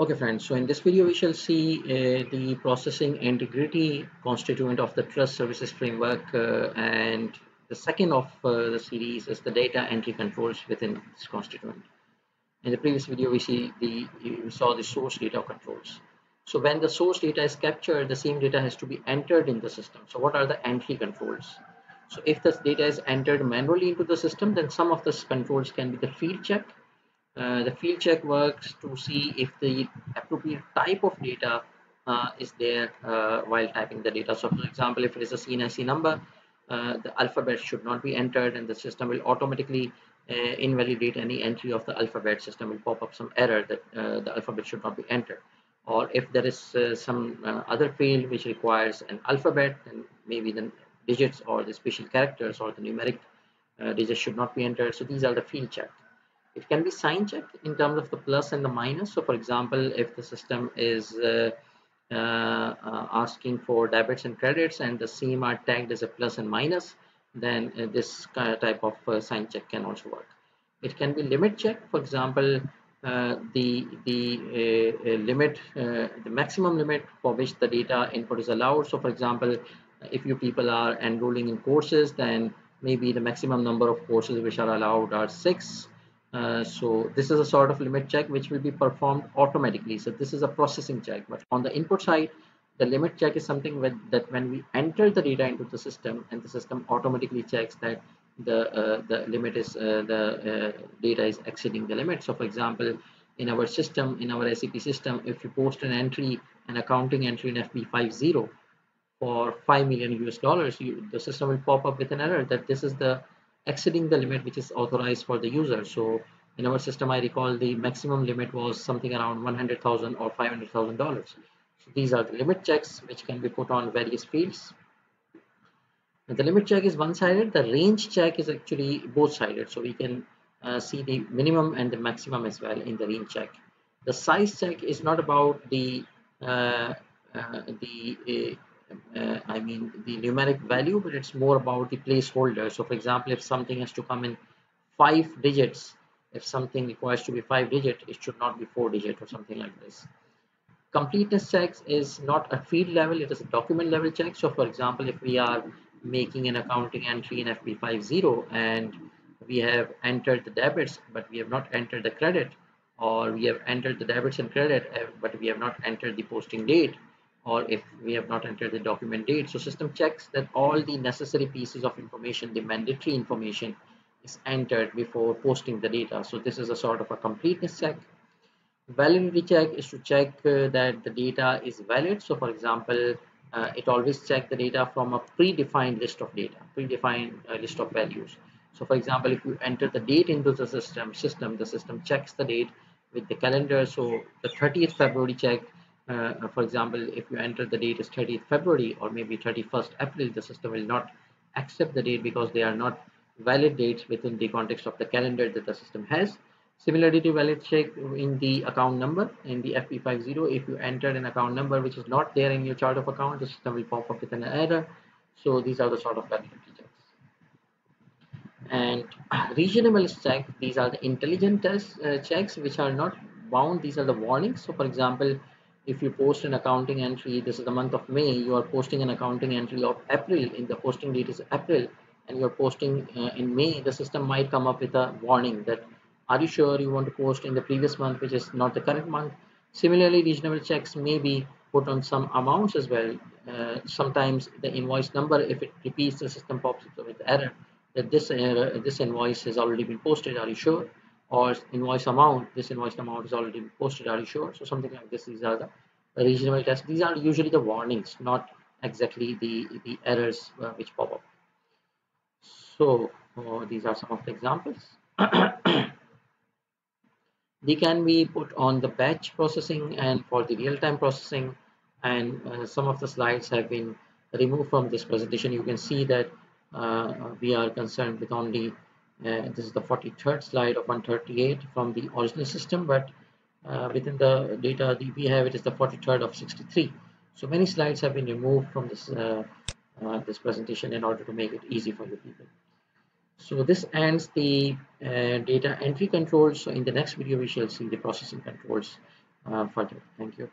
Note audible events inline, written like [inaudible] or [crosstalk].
Okay friends, so in this video we shall see uh, the processing integrity constituent of the trust services framework uh, and the second of uh, the series is the data entry controls within this constituent. In the previous video we see the we saw the source data controls. So when the source data is captured, the same data has to be entered in the system. So what are the entry controls? So if this data is entered manually into the system, then some of the controls can be the field check uh, the field check works to see if the appropriate type of data uh, is there uh, while typing the data. So for example, if it is a CNIC number, uh, the alphabet should not be entered and the system will automatically uh, invalidate any entry of the alphabet. System will pop up some error that the alphabet should not be entered. Or if there is some other field which requires an alphabet, then maybe the digits or the special characters or the numeric digits should not be entered. So these are the field checked it can be sign checked in terms of the plus and the minus. So for example if the system is uh, uh, asking for debits and credits and the are tagged as a plus and minus then uh, this kind of type of uh, sign check can also work. It can be limit check. For example uh, the the limit the maximum limit for which the data input is allowed. So for example if you people are enrolling in courses then maybe the maximum number of courses which are allowed are six uh, so this is a sort of limit check which will be performed automatically. So this is a processing check. But on the input side, the limit check is something with, that when we enter the data into the system and the system automatically checks that the uh, the limit is uh, the uh, data is exceeding the limit. So for example, in our system, in our SAP system, if you post an entry, an accounting entry in FB50 for 5 million US dollars, you, the system will pop up with an error that this is the exceeding the limit which is authorized for the user. So in our system, I recall the maximum limit was something around 100,000 or $500,000. So these are the limit checks which can be put on various fields. And the limit check is one-sided. The range check is actually both-sided. So we can uh, see the minimum and the maximum as well in the range check. The size check is not about the uh, uh, the uh, I mean the numeric value but it's more about the placeholder. So for example if something has to come in five digits if something requires to be five digit it should not be four digit or something like this. Completeness checks is not a field level it is a document level check. So for example if we are making an accounting entry in FB50 and we have entered the debits but we have not entered the credit or we have entered the debits and credit uh, but we have not entered the posting date or if we have not entered the document date. So system checks that all the necessary pieces of information, the mandatory information is entered before posting the data. So this is a sort of a completeness check. Validity check is to check uh, that the data is valid. So for example, uh, it always check the data from a predefined list of data, predefined uh, list of values. So for example, if you enter the date into the system, system, the system checks the date with the calendar. So the 30th February check uh, for example, if you enter the date is 30th February or maybe 31st April, the system will not accept the date because they are not valid dates within the context of the calendar that the system has. Similarly to valid check in the account number in the FB50, if you enter an account number which is not there in your chart of account, the system will pop up with an error. So these are the sort of validity checks. And [clears throat] reasonableness check, these are the intelligent test uh, checks which are not bound. These are the warnings. So for example, if you post an accounting entry this is the month of May you are posting an accounting entry of April. In the posting date is April and you're posting uh, in May the system might come up with a warning that are you sure you want to post in the previous month which is not the current month? Similarly reasonable checks may be put on some amounts as well. Uh, sometimes the invoice number if it repeats the system pops up with error that this error, this invoice has already been posted. Are you sure or invoice amount this invoice amount is already posted are you sure so something like this. These are the reasonable tests. These are usually the warnings not exactly the the errors uh, which pop up. So uh, these are some of the examples. [coughs] They can be put on the batch processing and for the real-time processing and uh, some of the slides have been removed from this presentation. You can see that uh, we are concerned with only uh, this is the 43rd slide of 138 from the original system but uh, within the data we have it is the 43rd of 63 so many slides have been removed from this uh, uh, this presentation in order to make it easy for you people so this ends the uh, data entry controls so in the next video we shall see the processing controls uh, further. Thank you.